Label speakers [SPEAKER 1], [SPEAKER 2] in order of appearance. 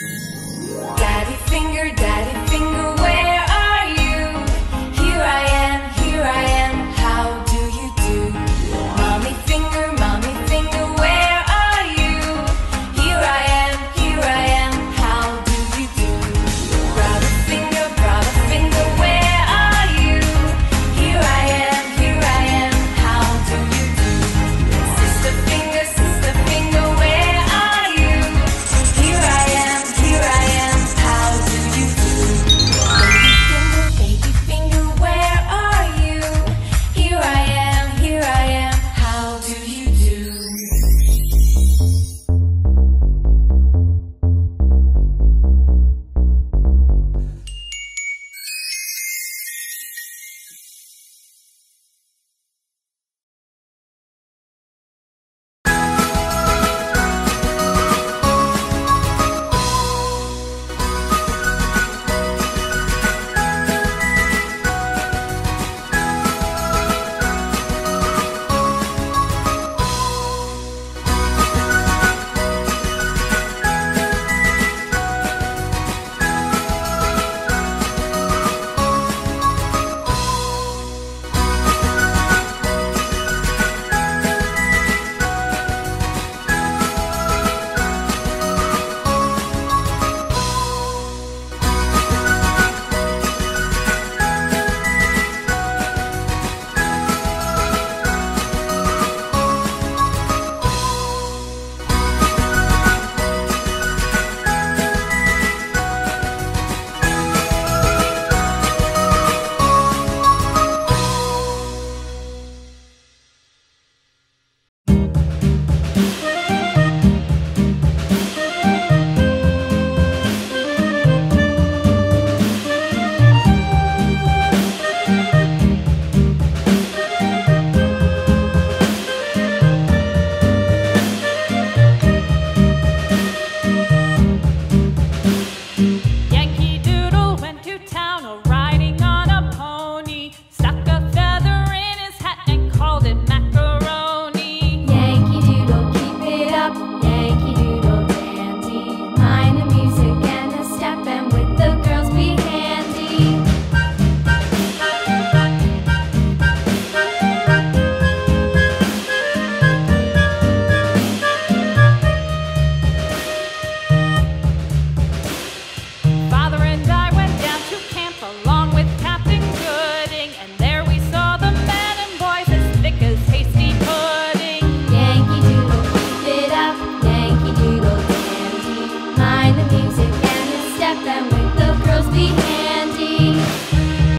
[SPEAKER 1] Daddy finger, daddy